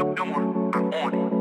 do. I'm on it.